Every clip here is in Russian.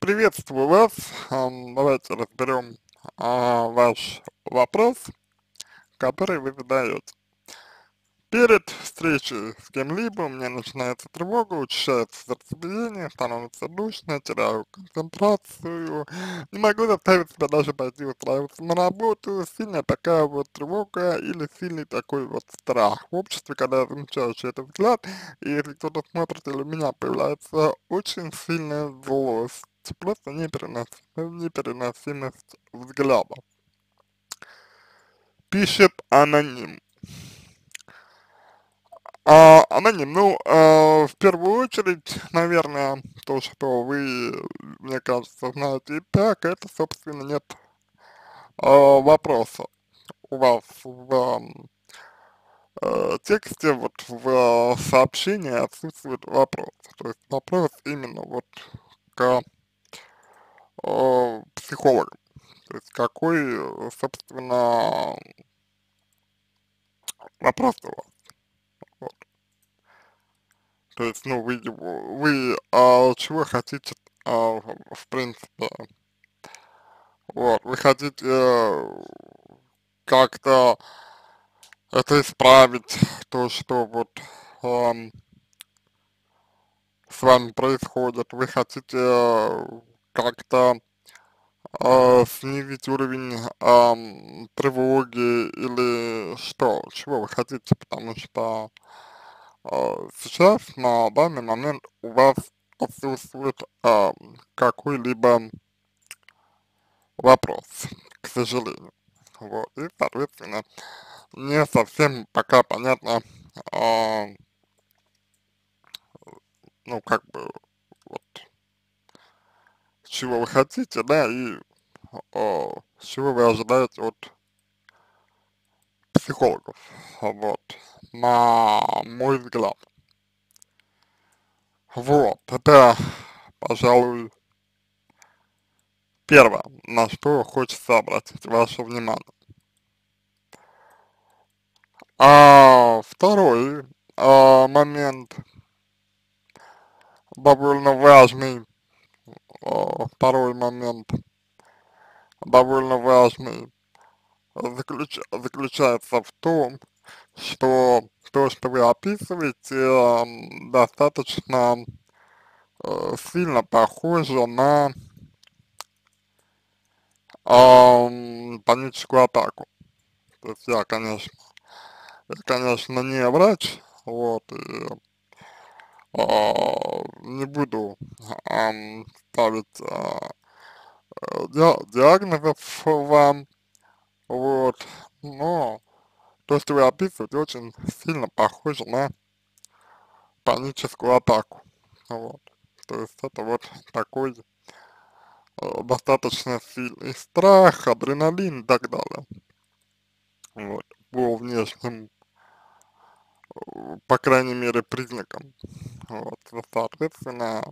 Приветствую вас. Давайте разберем а, ваш вопрос, который вы задаете. Перед встречей с кем-либо у меня начинается тревога, учащается сердцебиение, становится душно, теряю концентрацию, не могу заставить себя даже пойти устраиваться на работу, сильная такая вот тревога или сильный такой вот страх. В обществе, когда я замечаю чей-то взгляд, и если кто-то смотрит или у меня появляется очень сильная злость, просто непереносимость, непереносимость взгляда. Пишет аноним. А, аноним, ну, а, в первую очередь, наверное, то, что вы, мне кажется, знаете и так, это, собственно, нет а, вопроса у вас в а, тексте, вот в сообщении отсутствует вопрос. То есть вопрос именно вот к а, психологам. То есть какой, собственно, вопрос у вас? Вот. То есть, ну, вы вы а, чего хотите, а, в, принципе, вот, вы хотите э, как-то это исправить, то, что вот ам, с вами происходит, вы хотите э, как-то э, снизить уровень ам, тревоги или что, чего вы хотите, потому что э, сейчас на данный момент у вас отсутствует а, какой-либо вопрос, к сожалению. Вот, и, соответственно, не совсем пока понятно, а, ну, как бы, чего вы хотите, да, и а, чего вы ожидаете от психологов, вот, на мой взгляд. Вот, это, пожалуй, первое, на что хочется обратить ваше внимание. А второй а, момент, довольно важный, второй момент, довольно важный, заключ, заключается в том, что то, что вы описываете, достаточно а, сильно похоже на а, паническую атаку. То есть я, конечно, я, конечно, не врач, вот, и не буду а, ставить а, ди диагнозов вам, вот, но то, что вы описываете, очень сильно похоже на паническую атаку, вот, то есть это вот такой э, достаточно сильный страх, адреналин и так далее, вот, по внешним по крайней мере, признакам. Вот, соответственно,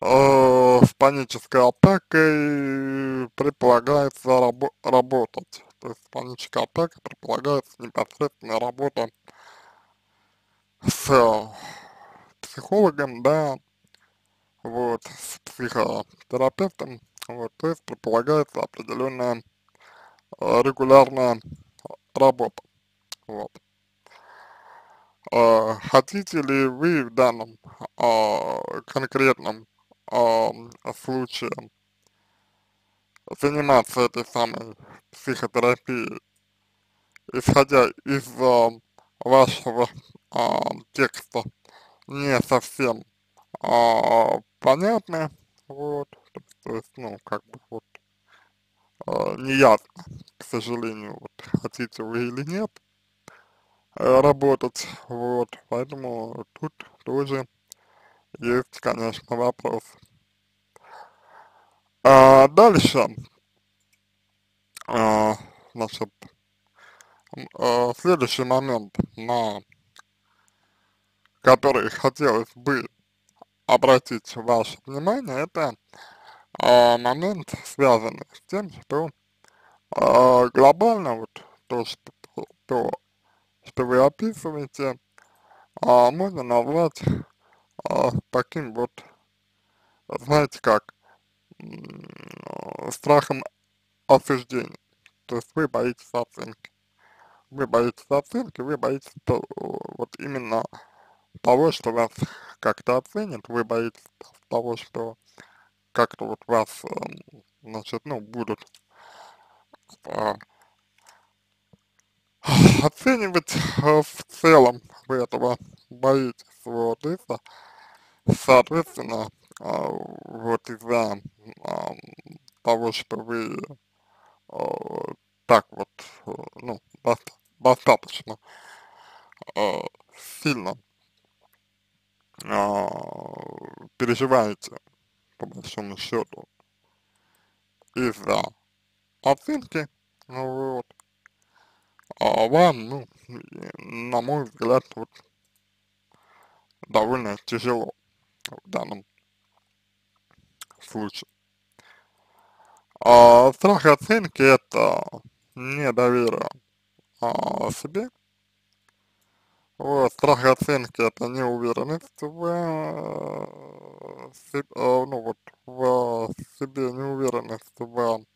э, с панической атакой предполагается рабо работать. То есть паническая атака предполагается непосредственно работа с психологом, да, вот, с психотерапевтом, вот, то есть предполагается определенная э, регулярная работа, вот. А, хотите ли вы в данном а, конкретном а, случае заниматься этой самой психотерапией, исходя из вашего текста, не совсем понятно, вот, то есть, ну, как бы вот, а, неясно, к сожалению, вот, хотите вы или нет, Э, работать, вот, поэтому тут тоже есть, конечно, вопрос. А дальше, а, значит, а, следующий момент, на который хотелось бы обратить ваше внимание, это а, момент, связанный с тем, что а, глобально вот то, что, то, что вы описываете, а, можно назвать а, таким вот знаете как, страхом осуждения. То есть вы боитесь оценки. Вы боитесь оценки, вы боитесь то, вот именно того, что вас как-то оценят, вы боитесь того, что как-то вот вас, эм, значит, ну, будут а, оценивать э, в целом, вы этого боитесь, вот, и, соответственно, а, вот из-за а, того, что вы так вот, э, ну, достаточно сильно переживаете, по большому счету, из-за оценки, ну вот, а вам, ну, на мой взгляд, вот, довольно тяжело в данном случае. А страх оценки это недоверие а, себе. Вот, страх оценки это неуверенность в, э, себе, э, ну вот, в себе, неуверенность в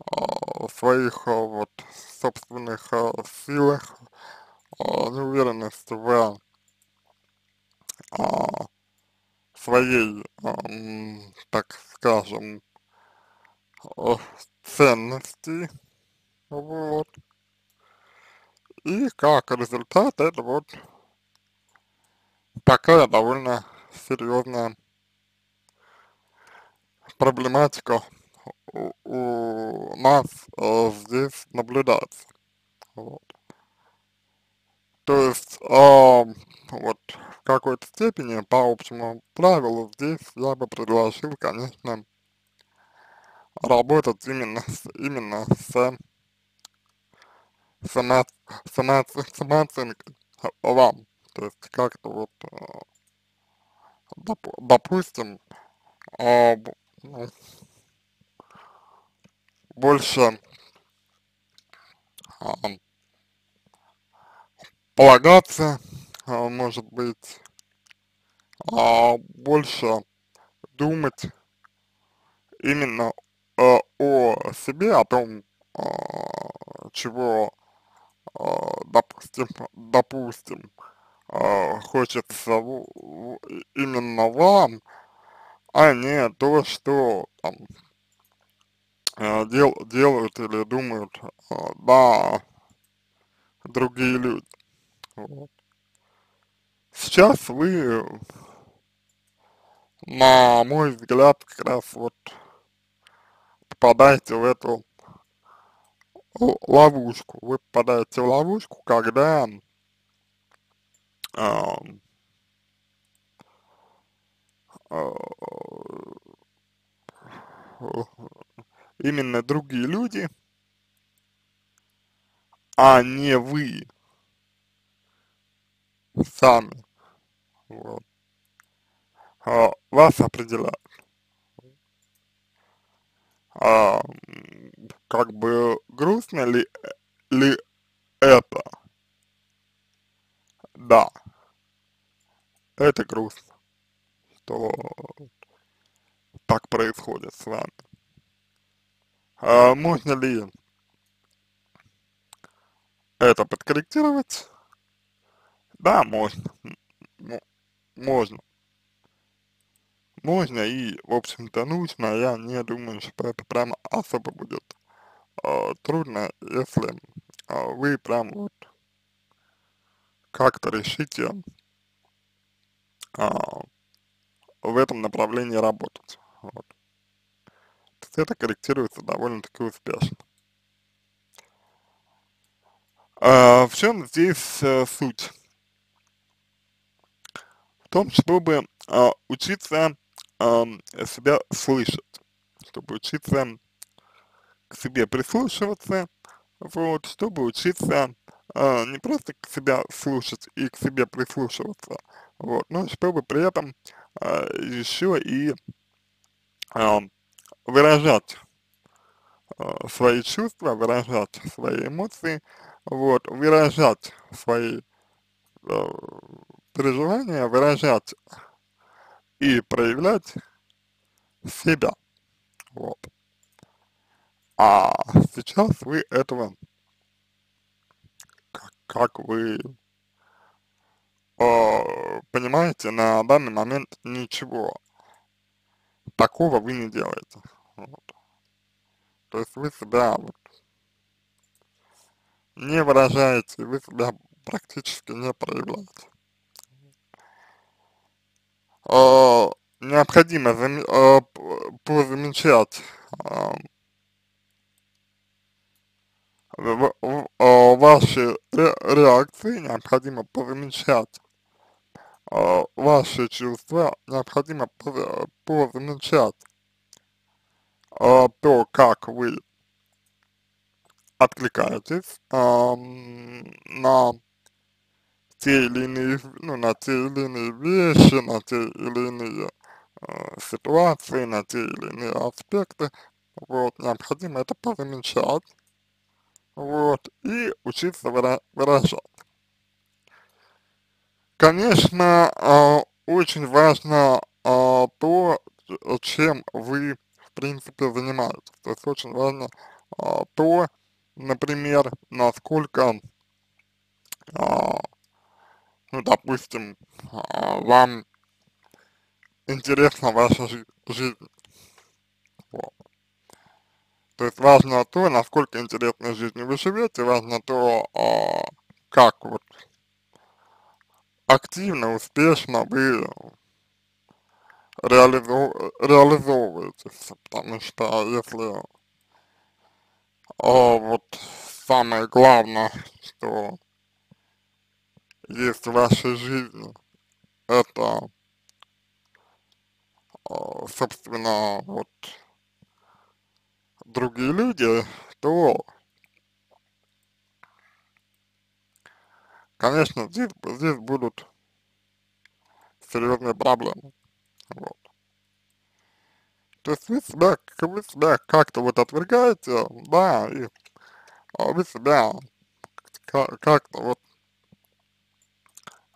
э, своих вот собственных силах, неуверенность в своей, так скажем, ценности, вот. И как результат это вот такая довольно серьезная проблематика у, нас э, здесь наблюдается. Вот. То есть, э, вот в какой-то степени по общему правилу здесь я бы предложил, конечно, работать именно с, именно с сама, сама, самооценкой вам. То есть как-то вот, э, доп, допустим, э, ну, больше э, полагаться, э, может быть, э, больше думать именно о себе, о том, чего, допустим, допустим, хочется именно вам, а не то, что там дел, делают или думают, э, да, другие люди. Вот. Сейчас вы, на мой взгляд, как раз вот попадаете в эту ловушку. Вы попадаете в ловушку, когда э, э, именно другие люди, а не вы сами вот, э, вас определяют а, как бы грустно ли, ли это? Да, это грустно, что так происходит с вами. А можно ли это подкорректировать? Да, можно. Можно можно и, в общем-то, нужно, я не думаю, что это прям особо будет э, трудно, если э, вы прям вот как-то решите э, в этом направлении работать. Вот. Это корректируется довольно-таки успешно. А, в чем здесь а, суть? В том, чтобы а, учиться э, себя слышать, чтобы учиться к себе прислушиваться, вот, чтобы учиться э, не просто к себя слушать и к себе прислушиваться, вот, но чтобы при этом э, еще и э, выражать э, свои чувства, выражать свои эмоции, вот, выражать свои э, переживания, выражать и проявлять себя, вот. А сейчас вы этого, как, как вы э, понимаете, на данный момент ничего такого вы не делаете, вот. То есть вы себя вот не выражаете, вы себя практически не проявляете. Э, необходимо зам, э, позамечать э, в, в, в, ваши ре, реакции, необходимо позамечать э, ваши чувства, необходимо позамечать э, то, как вы откликаетесь э, на те или иные, ну, на те или иные вещи, на те или иные э, ситуации, на те или иные аспекты, вот, необходимо это позамечать, вот, и учиться выра выражать. Конечно, э, очень важно э, то, чем вы, принципе, занимаетесь, то есть очень важно э, то, например, насколько э, ну, допустим, а, вам интересна ваша жи жизнь. То есть важно то, насколько интересной жизнью вы живете, важно то, а, как вот активно, успешно вы реализов, реализовываетесь, потому что если а, вот самое главное, что есть в вашей жизни, это, а, собственно, вот, другие люди, то, конечно, здесь, здесь будут серьезные проблемы, вот. То есть вы себя, вы себя как-то вот отвергаете, да, и а, вы себя как-то вот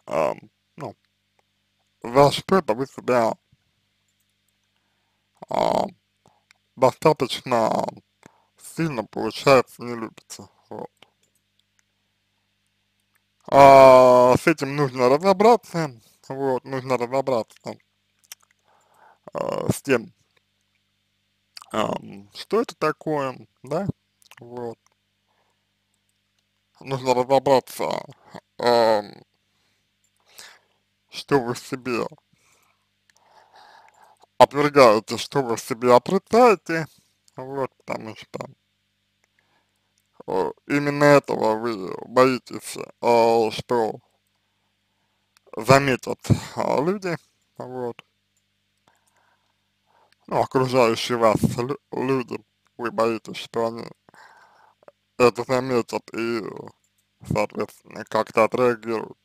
э, ну, за что-то вы себя э, достаточно сильно, получается, не любите. Вот. А, с этим нужно разобраться, вот, нужно разобраться а, с тем, что это такое, да, вот. Нужно разобраться, а, что вы себе отвергаете, что вы себе отрицаете, вот, потому что именно этого вы боитесь, э, что заметят э, люди, вот, окружающие вас люди, вы боитесь, что они это заметят и, соответственно, как-то отреагируют.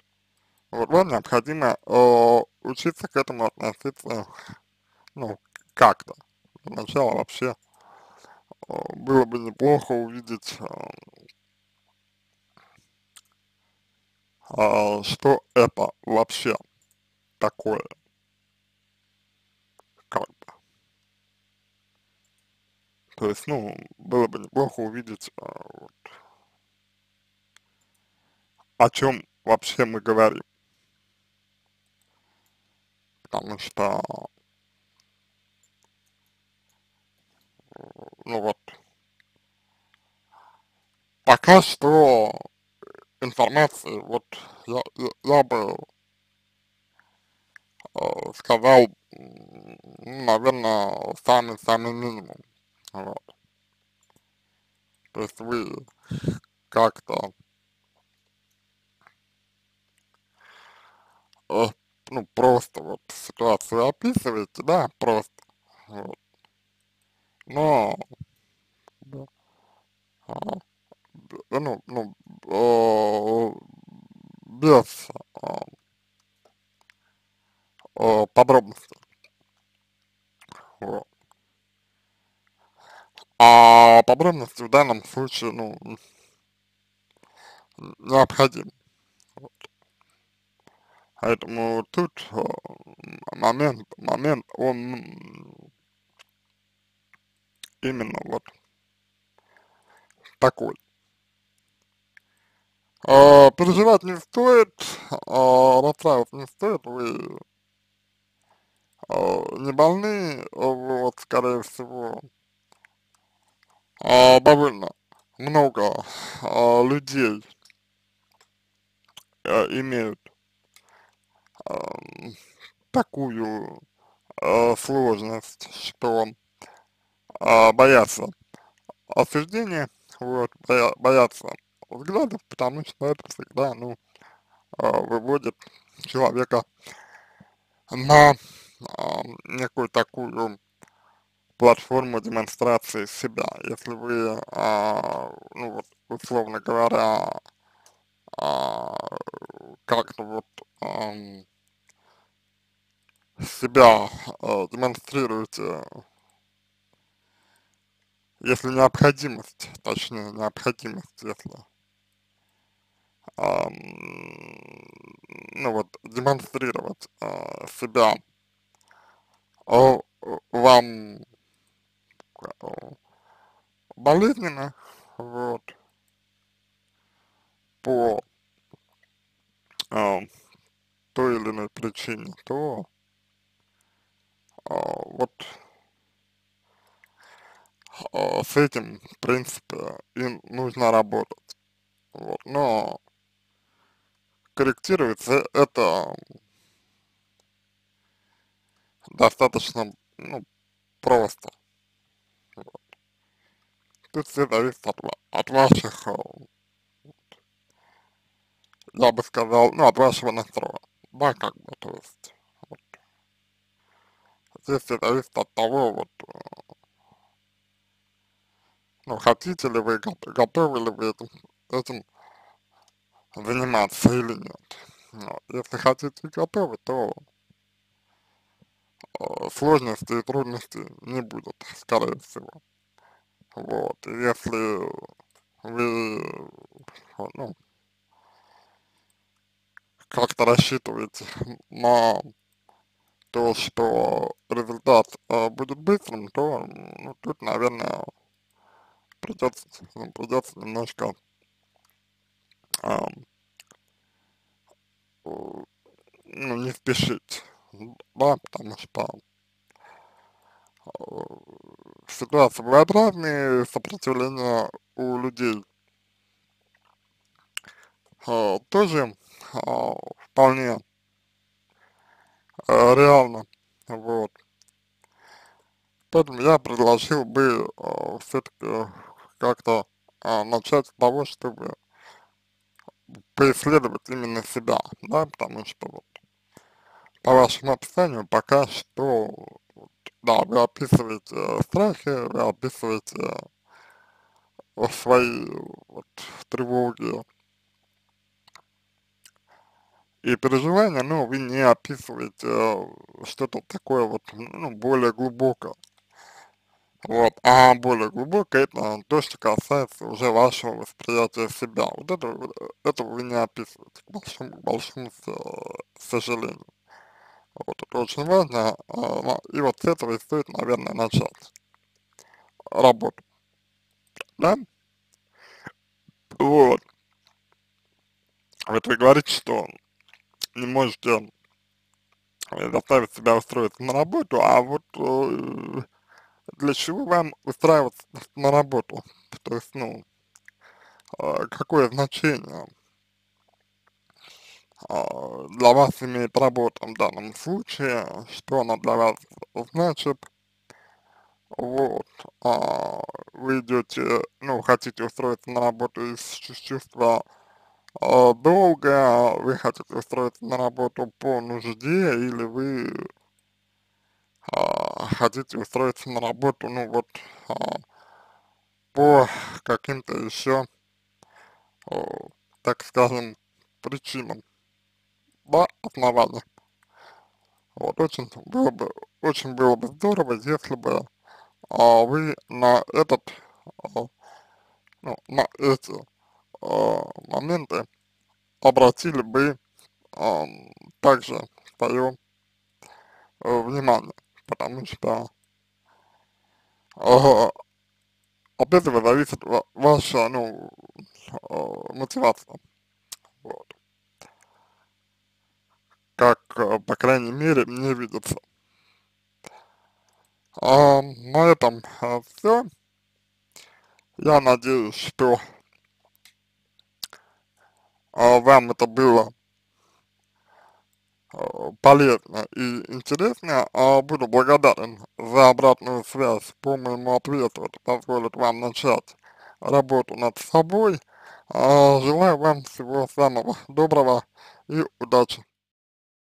Вот вам необходимо э, учиться к этому относиться, ну, как-то. Для начала вообще э, было бы неплохо увидеть, э, э, что это вообще такое. Как бы. То есть, ну, было бы неплохо увидеть, э, вот, о чем вообще мы говорим. Потому что, ну вот, пока что информации, вот, я, я, я бы э, сказал, наверное, самый-самый минимум, вот. То есть вы как-то э, ну, просто вот ситуацию описываете, да, просто, вот. Но, а, ну, ну, э, без э, подробностей, вот. А подробности в данном случае, ну, необходимы. Вот. Поэтому тут э, момент, момент, он именно вот такой. А, переживать не стоит, а, расстраиваться не стоит, вы а, не больны, вот, скорее всего, а, довольно много а, людей а, имеют а, такую а, сложность, что а, боятся осуждения, вот, боя, боятся взглядов, потому что это всегда, ну, а, выводит человека на а, некую такую платформу демонстрации себя. Если вы, а, ну вот, условно говоря, а, как-то вот а, себя а, демонстрируете, если необходимость, точнее, необходимость, если а, ну вот, демонстрировать а, себя а, вам болезненно, вот, по а, той или иной причине, то а, вот а, с этим, в принципе, и нужно работать. Вот, но корректируется это достаточно, ну, просто. Тут все зависит от, от ваших, я бы сказал, ну, от вашего настроя. Да, как бы, то есть, вот. Здесь все зависит от того, вот, ну, хотите ли вы, готовы ли вы этим, этим заниматься или нет. Вот. Если хотите готовы, то э, сложностей и трудностей не будет, скорее всего. Вот, если вы, ну, как-то рассчитываете на то, что результат э, будет быстрым, то ну, тут, наверное, придется, придется немножко э, ну, не спешить, да, потому что э, ситуации бывают разные, сопротивление у людей. Э, тоже э, вполне э, реально, вот. Поэтому я предложил бы э, все-таки как-то э, начать с того, чтобы преследовать именно себя, да, потому что вот по вашему описанию пока что, да, вы описываете э, страхи, вы описываете э, свои вот, тревоги и переживания, но вы не описываете э, что-то такое вот, ну, более глубокое. Вот, а более глубоко это то, что касается уже вашего восприятия себя. Вот это, этого вы не описываете, к большому, большому сожалению. Вот, это очень важно, а, и вот с этого и стоит, наверное, начать работу. Да? Вот. Вот вы говорите, что не можете заставить себя устроиться на работу, а вот э, для чего вам устраиваться на работу? То есть, ну, а, какое значение для вас имеет работа в данном случае, что она для вас значит, вот, а, вы идете, ну, хотите устроиться на работу из чувства а, долга, вы хотите устроиться на работу по нужде, или вы а, хотите устроиться на работу, ну вот, а, по каким-то еще, а, так скажем, причинам, да, основаниям. Вот, очень было бы, очень было бы здорово, если бы а, вы на этот, а, ну, на эти а, моменты обратили бы а, также свое э, внимание, потому что э, от этого зависит ва ваша, ну, э, мотивация, вот. Как, э, по крайней мере, мне видится. А, на этом э, все. Я надеюсь, что э, вам это было полезно и интересно. Э, буду благодарен за обратную связь по моему ответу. Это позволит вам начать работу над собой. Э, желаю вам всего самого доброго и удачи.